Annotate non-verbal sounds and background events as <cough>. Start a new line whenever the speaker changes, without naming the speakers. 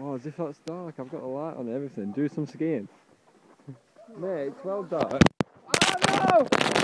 Oh, as if that's dark. I've got a light on everything. Do some skiing. <laughs> Mate, it's well dark. Oh no!